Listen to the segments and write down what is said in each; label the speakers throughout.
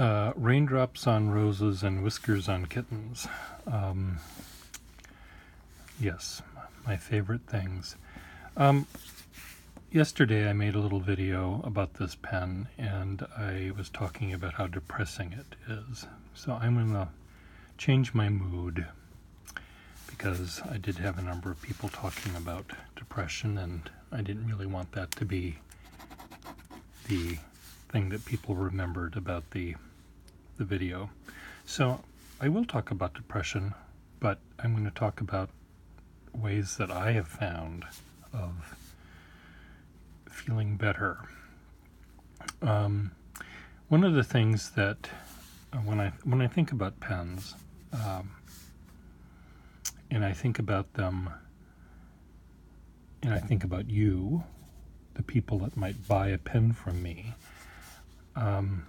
Speaker 1: uh, raindrops on roses and whiskers on kittens. Um, yes, my favorite things. Um, yesterday I made a little video about this pen and I was talking about how depressing it is. So I'm going to change my mood because I did have a number of people talking about depression and I didn't really want that to be the thing that people remembered about the the video. So I will talk about depression, but I'm going to talk about ways that I have found of feeling better. Um, one of the things that uh, when I when I think about pens, um, and I think about them, and I think about you, the people that might buy a pen from me. Um,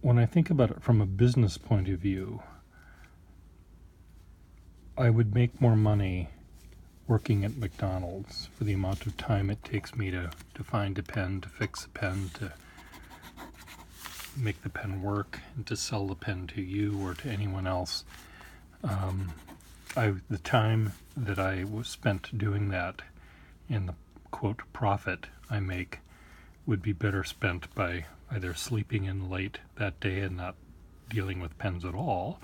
Speaker 1: when I think about it from a business point of view, I would make more money working at McDonald's for the amount of time it takes me to, to find a pen, to fix a pen, to make the pen work, and to sell the pen to you or to anyone else. Um, I, the time that I was spent doing that and the quote profit I make would be better spent by either sleeping in late that day and not dealing with pens at all,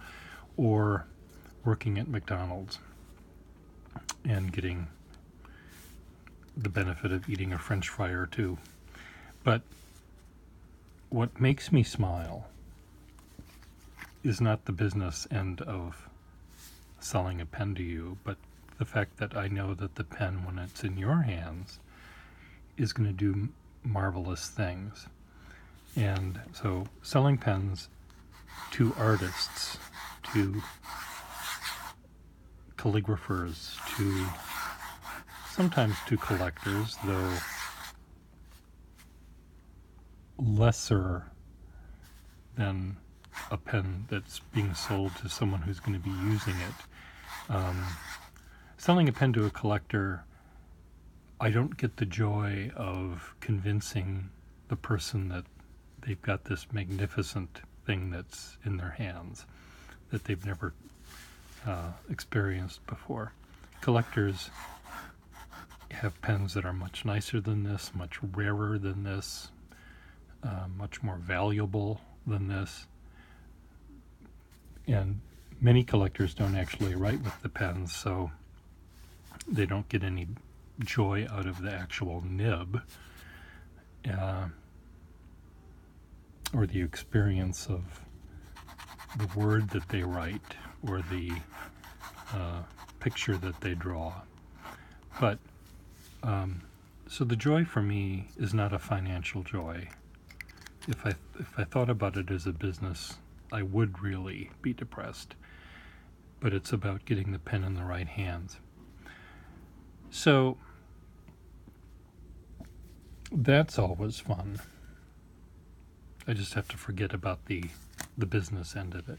Speaker 1: or working at McDonald's and getting the benefit of eating a french fry or two. But what makes me smile is not the business end of selling a pen to you, but the fact that I know that the pen, when it's in your hands, is going to do marvelous things. And so selling pens to artists, to calligraphers, to sometimes to collectors, though lesser than a pen that's being sold to someone who's going to be using it. Um, selling a pen to a collector, I don't get the joy of convincing the person that they've got this magnificent thing that's in their hands that they've never uh, experienced before. Collectors have pens that are much nicer than this, much rarer than this, uh, much more valuable than this. And many collectors don't actually write with the pens, so they don't get any joy out of the actual nib. Uh, or the experience of the word that they write or the uh, picture that they draw. But um, so the joy for me is not a financial joy. If I if I thought about it as a business, I would really be depressed. But it's about getting the pen in the right hands. So that's always fun. I just have to forget about the the business end of it.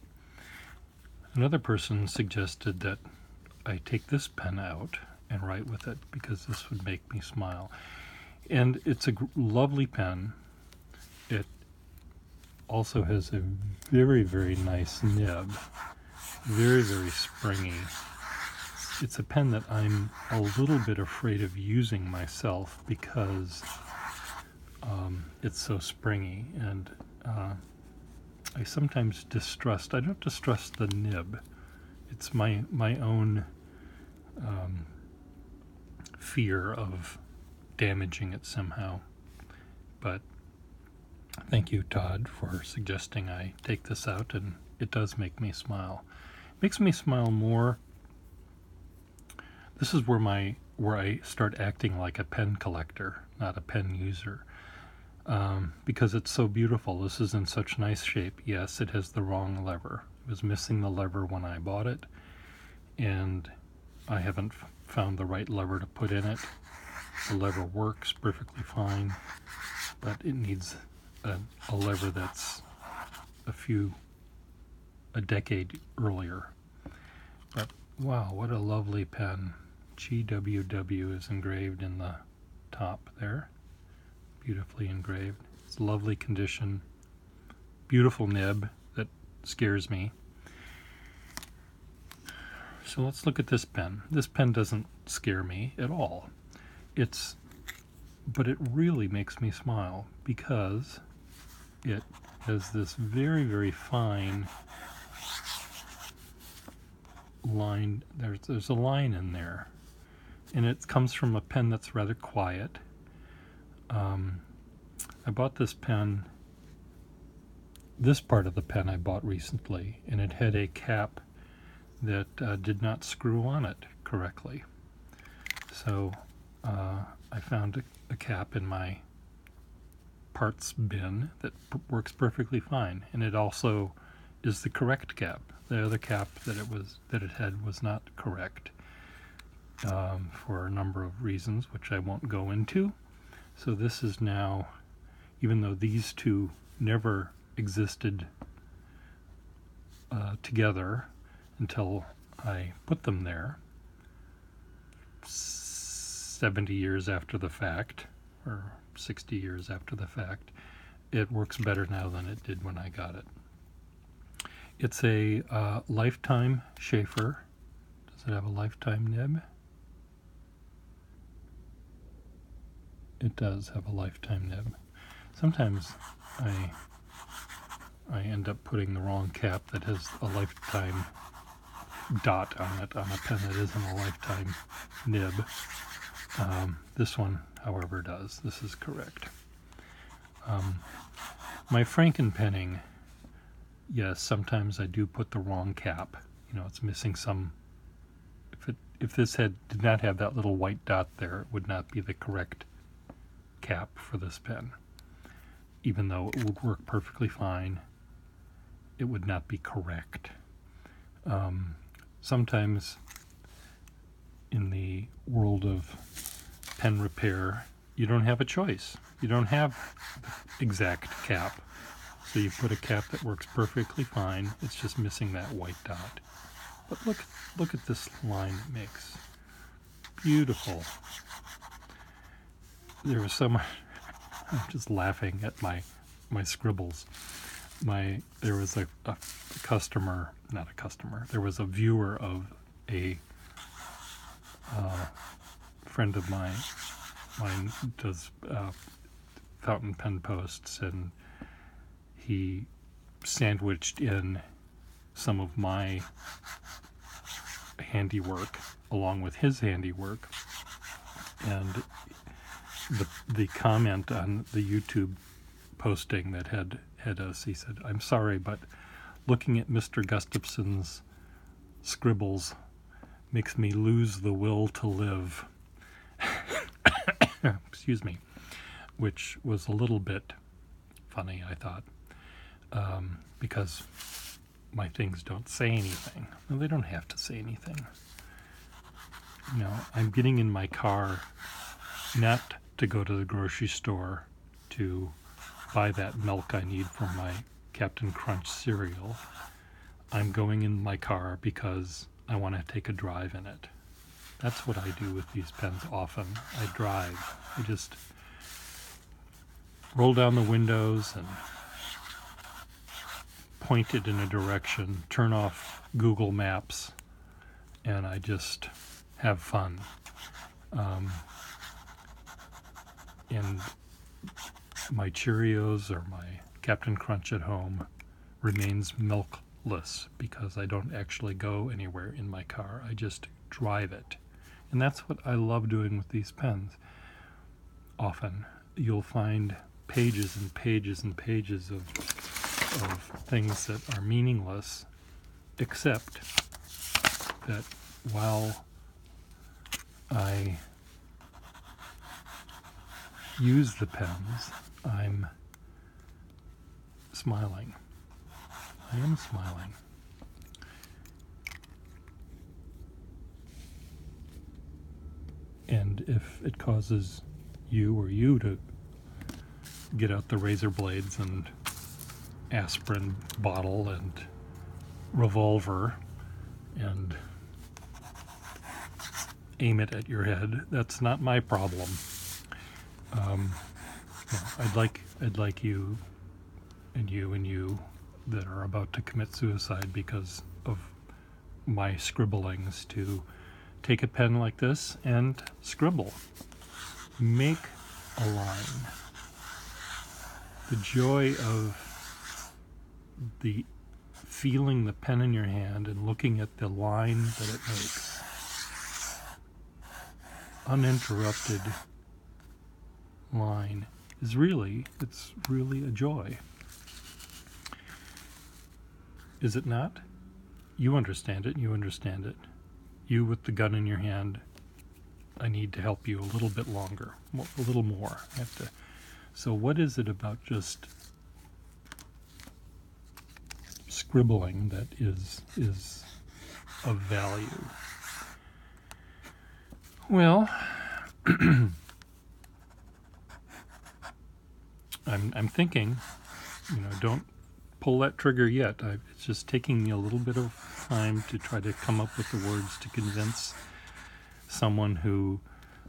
Speaker 1: Another person suggested that I take this pen out and write with it because this would make me smile. And it's a lovely pen. It also has a very, very nice nib, very, very springy. It's a pen that I'm a little bit afraid of using myself because um, it's so springy, and uh, I sometimes distrust. I don't distrust the nib. It's my my own um, fear of damaging it somehow. But thank you, Todd, for suggesting I take this out, and it does make me smile. It makes me smile more. This is where my where I start acting like a pen collector, not a pen user um, because it's so beautiful. This is in such nice shape. Yes, it has the wrong lever. It was missing the lever when I bought it, and I haven't f- found the right lever to put in it. The lever works perfectly fine, but it needs a, a lever that's a few, a decade earlier. But wow, what a lovely pen. GWW is engraved in the top there beautifully engraved. It's lovely condition. beautiful nib that scares me. So let's look at this pen. This pen doesn't scare me at all. It's, but it really makes me smile because it has this very, very fine line. There's, there's a line in there. And it comes from a pen that's rather quiet. Um, I bought this pen, this part of the pen I bought recently, and it had a cap that uh, did not screw on it correctly. So uh, I found a, a, cap in my parts bin that works perfectly fine, and it also is the correct cap. The other cap that it was that it had was not correct um, for a number of reasons, which I won't go into. So this is now, even though these two never existed uh, together, until I put them there 70 years after the fact, or 60 years after the fact. It works better now than it did when I got it. It's a uh, lifetime Sheaffer. Does it have a lifetime nib? It does have a lifetime nib. Sometimes I I end up putting the wrong cap that has a lifetime dot on it on a pen that isn't a lifetime nib. Um, this one, however, does. This is correct. Um, my Frankenpenning, yes, sometimes I do put the wrong cap. You know, it's missing some. If it if this had did not have that little white dot there, it would not be the correct cap for this pen. Even though it would work perfectly fine, it would not be correct. Um, sometimes in the world of pen repair, you don't have a choice. You don't have the exact cap. So you put a cap that works perfectly fine. It's just missing that white dot. But look, look at this line it makes. Beautiful. There was so much. I'm just laughing at my, my scribbles my there was a, a, customer, not a customer. There was a viewer of a uh, friend of mine. Mine does uh, fountain pen posts, and he sandwiched in some of my handiwork along with his handiwork, and the the comment on the YouTube posting that had hit us. He said, I'm sorry, but looking at Mr. Gustafson's scribbles makes me lose the will to live. Excuse me. Which was a little bit funny, I thought, um, because my things don't say anything. Well, they don't have to say anything. You know, I'm getting in my car not to go to the grocery store to buy that milk I need for my Captain Crunch cereal. I'm going in my car because I want to take a drive in it. That's what I do with these pens often. I drive. I just roll down the windows and point it in a direction, turn off Google Maps, and I just have fun. Um, and my Cheerios or my Captain Crunch at home remains milkless because I don't actually go anywhere in my car. I just drive it. And that's what I love doing with these pens. Often you'll find pages and pages and pages of, of things that are meaningless, except that while I use the pens, I'm smiling. I am smiling. And if it causes you or you to get out the razor blades and aspirin bottle and revolver and aim it at your head, that's not my problem. Um, I'd like I'd like you and you and you that are about to commit suicide because of my scribblings to take a pen like this and scribble. Make a line. The joy of the feeling the pen in your hand and looking at the line that it makes. Uninterrupted line is really, it's really a joy. Is it not? You understand it, you understand it. You with the gun in your hand, I need to help you a little bit longer, a little more. I have to. So, what is it about just scribbling that is is of value? Well, I'm I'm thinking, you know, don't pull that trigger yet. I, it's just taking me a little bit of time to try to come up with the words to convince someone who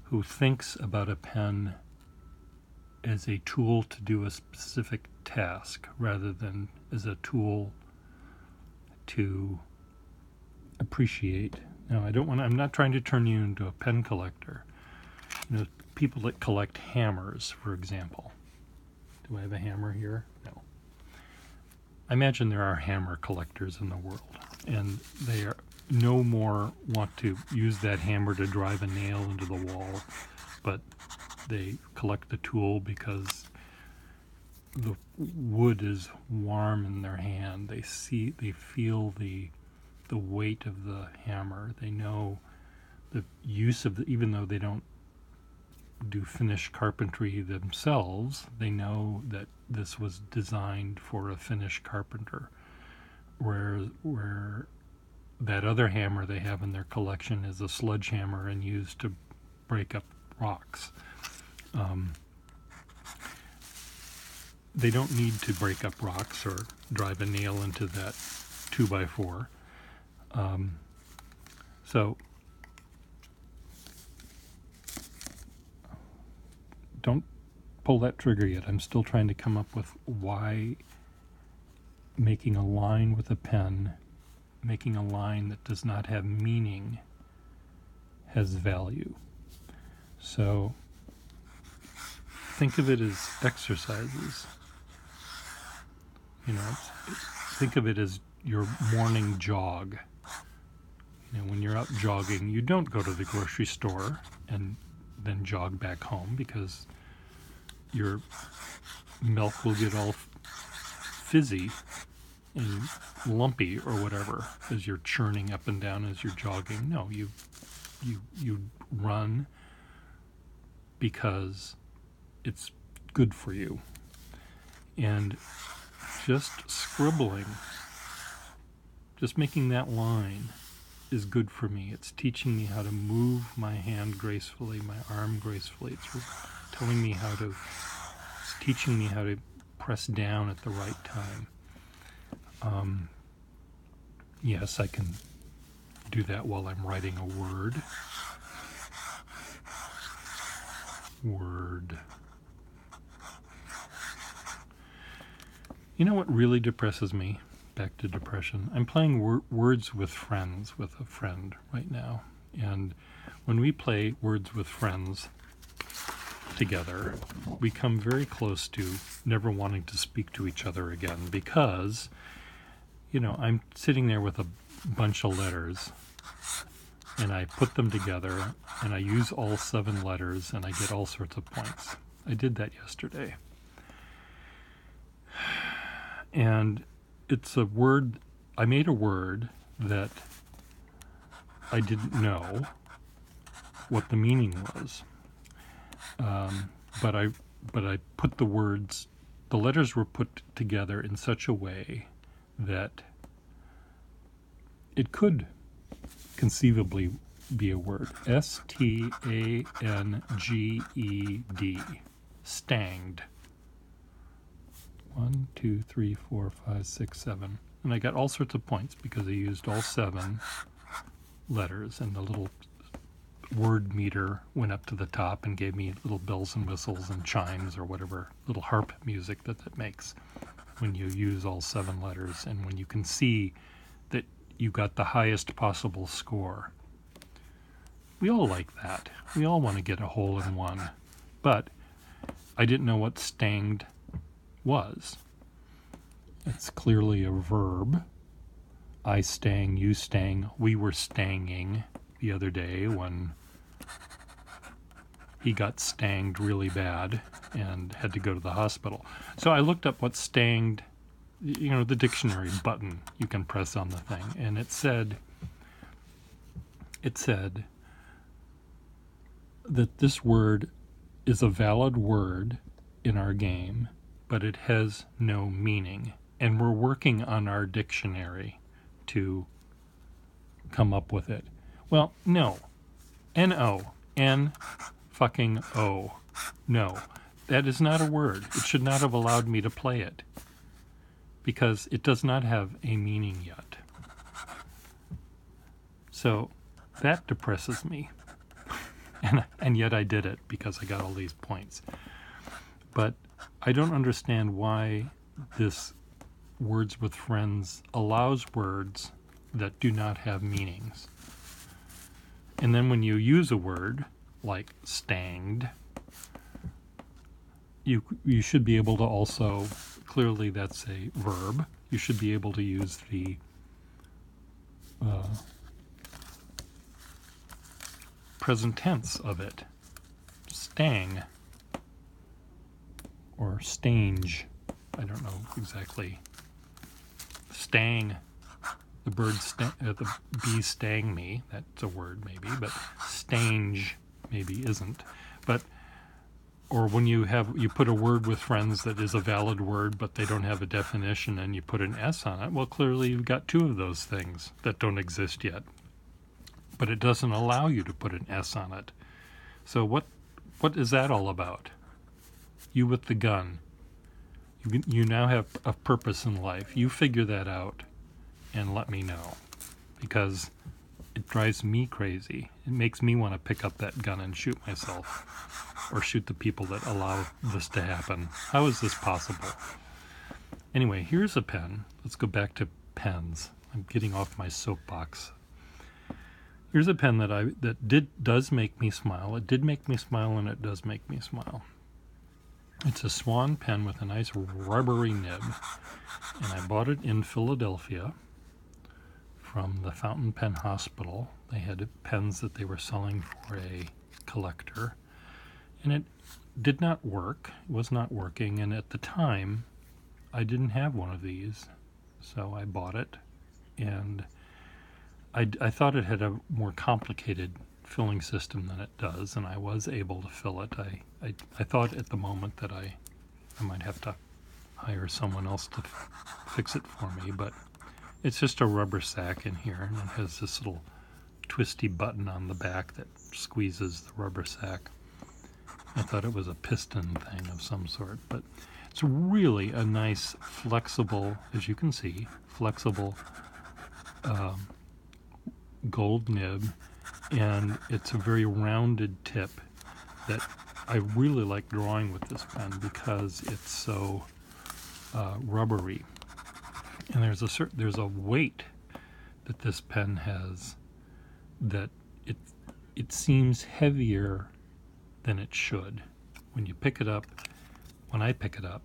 Speaker 1: who thinks about a pen as a tool to do a specific task rather than as a tool to appreciate. Now, I don't want. I'm not trying to turn you into a pen collector. You know, people that collect hammers, for example. Do I have a hammer here? No. I imagine there are hammer collectors in the world, and they are no more want to use that hammer to drive a nail into the wall, but they collect the tool because the wood is warm in their hand. They see, they feel the the weight of the hammer. They know the use of the, even though they don't do finish carpentry themselves, they know that this was designed for a finish carpenter. Where where that other hammer they have in their collection is a sledgehammer and used to break up rocks. Um, they don't need to break up rocks or drive a nail into that two by four. Um, so don't pull that trigger yet. I'm still trying to come up with why making a line with a pen making a line that does not have meaning has value. So think of it as exercises. You know, think of it as your morning jog. You know, when you're out jogging, you don't go to the grocery store and then jog back home because your milk will get all fizzy and lumpy or whatever as you're churning up and down as you're jogging. No, you you you run because it's good for you. And just scribbling, just making that line is good for me. It's teaching me how to move my hand gracefully, my arm gracefully. It's telling me how to, it's teaching me how to press down at the right time. Um, yes, I can do that while I'm writing a word. Word. You know what really depresses me? Back to depression. I'm playing wor- words with friends with a friend right now. And when we play words with friends together, we come very close to never wanting to speak to each other again because you know, I'm sitting there with a bunch of letters and I put them together and I use all seven letters and I get all sorts of points. I did that yesterday. And it's a word, I made a word that I didn't know what the meaning was. Um, but I but I put the words the letters were put together in such a way that it could conceivably be a word. S T A N G E D. Stanged. One, two, three, four, five, six, seven. And I got all sorts of points because I used all seven letters and the little word meter went up to the top and gave me little bells and whistles and chimes or whatever little harp music that it makes. when you use all seven letters and when you can see that you got the highest possible score. We all like that. We all want to get a hole in one. But I didn't know what stanged was. It's clearly a verb. I stang, you stang, we were stanging the other day when he got stanged really bad and had to go to the hospital. So I looked up what stanged, you know, the dictionary button you can press on the thing, and it said, it said that this word is a valid word in our game, but it has no meaning. And we're working on our dictionary to come up with it. Well, no. N O. N fucking O. No. That is not a word. It should not have allowed me to play it. Because it does not have a meaning yet. So that depresses me. and, and yet I did it because I got all these points. But I don't understand why this Words with Friends allows words that do not have meanings. And then when you use a word like stanged, you you should be able to also clearly that's a verb. You should be able to use the uh, present tense of it. Stang or stange. I don't know exactly. Stang the bird, sta- uh, the bee stang me. That's a word, maybe, but stange maybe isn't. But or when you have you put a word with friends that is a valid word, but they don't have a definition, and you put an S on it. Well, clearly you've got two of those things that don't exist yet. But it doesn't allow you to put an S on it. So what what is that all about? You with the gun. You, you now have a purpose in life. You figure that out and let me know because it drives me crazy. It makes me want to pick up that gun and shoot myself or shoot the people that allow this to happen. How is this possible? Anyway, here's a pen. Let's go back to pens. I'm getting off my soapbox. Here's a pen that I that did does make me smile. It did make me smile and it does make me smile. It's a swan pen with a nice rubbery nib. And I bought it in Philadelphia from the Fountain Pen Hospital. They had pens that they were selling for a collector, and it did not work. It was not working, and at the time, I didn't have one of these, so I bought it, and I, I thought it had a more complicated filling system than it does, and I was able to fill it. I, I, I thought at the moment that I, I might have to hire someone else to f- fix it for me, but it's just a rubber sack in here, and it has this little twisty button on the back that squeezes the rubber sack. I thought it was a piston thing of some sort, but it's really a nice, flexible, as you can see, flexible um, gold nib, and it's a very rounded tip that I really like drawing with this pen because it's so uh, rubbery. And there's a certain there's a weight that this pen has that it it seems heavier than it should. When you pick it up when I pick it up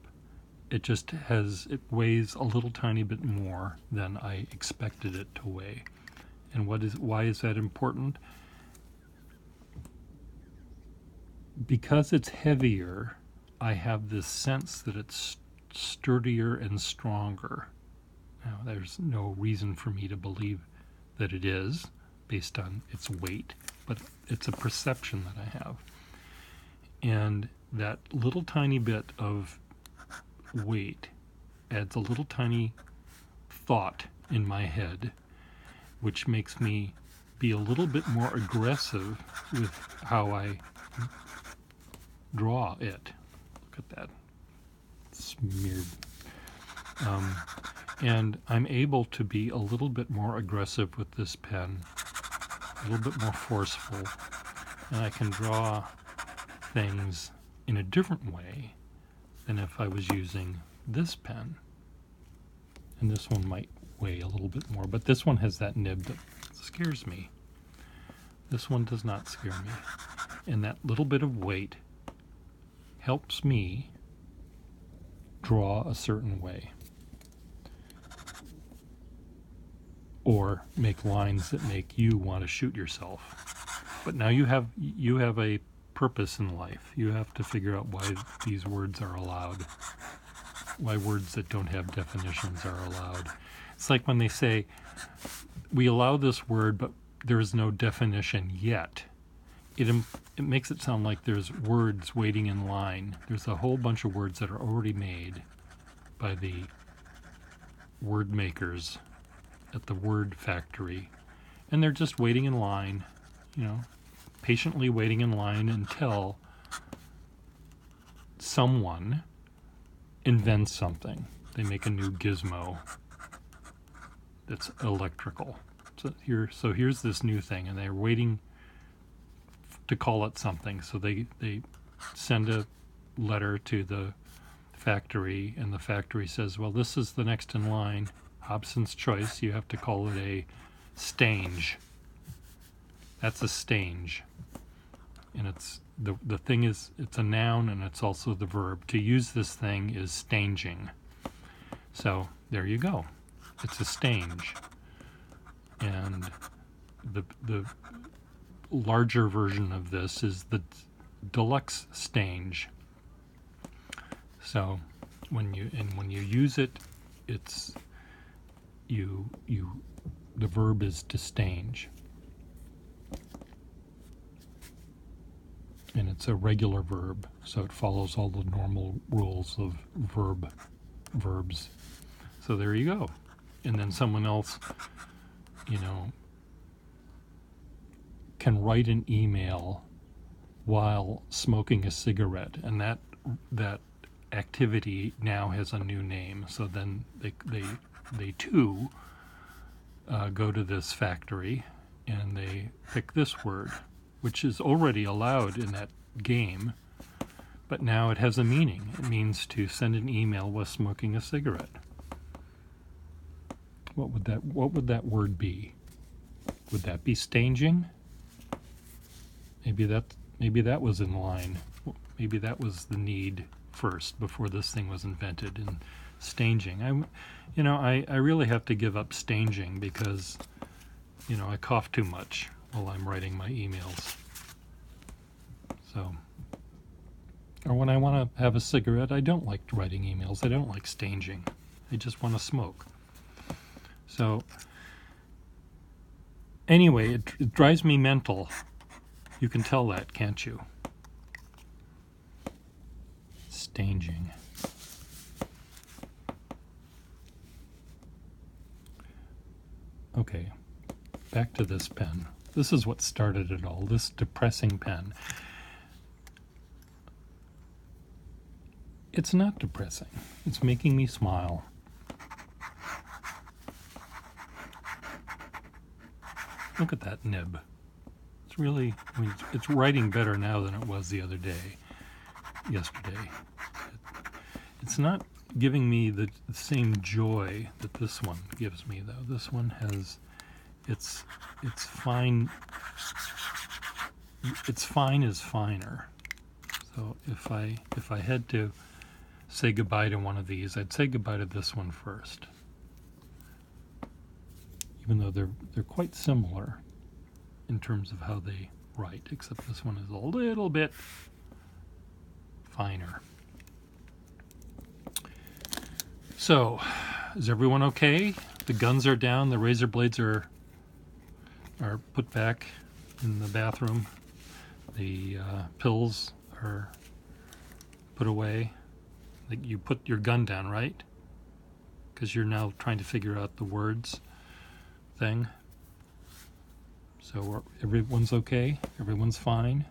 Speaker 1: it just has it weighs a little tiny bit more than I expected it to weigh and what is why is that important because it's heavier I have this sense that it's sturdier and stronger now, there's no reason for me to believe that it is based on its weight, but it's a perception that I have. And that little tiny bit of weight adds a little tiny thought in my head, which makes me be a little bit more aggressive with how I draw it. Look at that smeared. Um, and I'm able to be a little bit more aggressive with this pen, a little bit more forceful, and I can draw things in a different way than if I was using this pen. And this one might weigh a little bit more, but this one has that nib that scares me. This one does not scare me. And that little bit of weight helps me draw a certain way. Or make lines that make you want to shoot yourself. But now you have you have a purpose in life. You have to figure out why these words are allowed. Why words that don't have definitions are allowed. It's like when they say we allow this word but there is no definition yet. It it makes it sound like there's words waiting in line. There's a whole bunch of words that are already made by the word makers at the word factory, and they're just waiting in line, you know, patiently waiting in line until someone invents something. They make a new gizmo that's electrical. So here, so here's this new thing, and they're waiting to call it something. So they they send a letter to the factory, and the factory says, "Well, this is the next in line. Hobson's choice. You have to call it a stange. That's a stange, and it's the the thing is it's a noun and it's also the verb. To use this thing is stanging. So there you go. It's a stange, and the the larger version of this is the deluxe stange. So when you and when you use it, it's you you the verb is to stange. And it's a regular verb, so it follows all the normal rules of verb verbs. So there you go. And then someone else, you know, can write an email while smoking a cigarette, and that that activity now has a new name. So then they they they too uh, go to this factory and they pick this word, which is already allowed in that game, but now it has a meaning. It means to send an email while smoking a cigarette. What would that What would that word be? Would that be staging? Maybe that maybe that was in line. Maybe that was the need first before this thing was invented and staging. I, you know, I, I really have to give up staging because, you know, I cough too much while I'm writing my emails. So, or when I want to have a cigarette, I don't like writing emails. I don't like staging. I just want to smoke. So, anyway, it, it drives me mental you can tell that, can't you? Staging. Okay, back to this pen. This is what started it all, this depressing pen. It's not depressing. It's making me smile. Look at that nib. It's really, I mean, it's writing better now than it was the other day, yesterday. It's not giving me the, the same joy that this one gives me, though. This one has, it's, it's fine. It's fine is finer. So if I if I had to say goodbye to one of these, I'd say goodbye to this one first. Even though they're they're quite similar in terms of how they write, except this one is a little bit finer. So, is everyone okay? The guns are down, the razor blades are are put back in the bathroom. The uh, pills are put away. Like you put your gun down, right? Because you're now trying to figure out the words thing. So everyone's okay? Everyone's fine?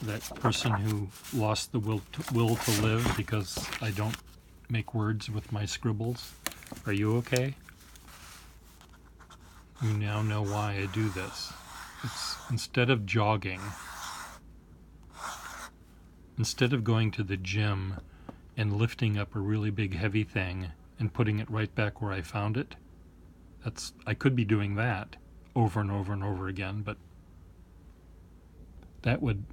Speaker 1: That person who lost the will to, will to live because I don't make words with my scribbles, are you okay? You now know why I do this. It's instead of jogging, instead of going to the gym and lifting up a really big heavy thing and putting it right back where I found it. That's I could be doing that over and over and over again, but that would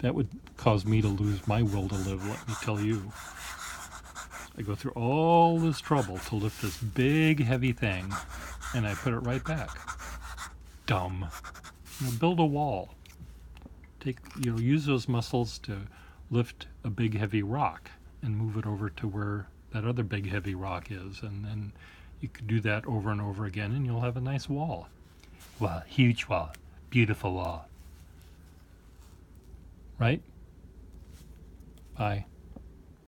Speaker 1: that would cause me to lose my will to live, let me tell you. I go through all this trouble to lift this big heavy thing and I put it right back. Dumb. You know, build a wall. Take you know, use those muscles to lift a big heavy rock and move it over to where that other big heavy rock is and then you could do that over and over again and you'll have a nice wall. Well, huge wall. Beautiful wall. Right? Bye.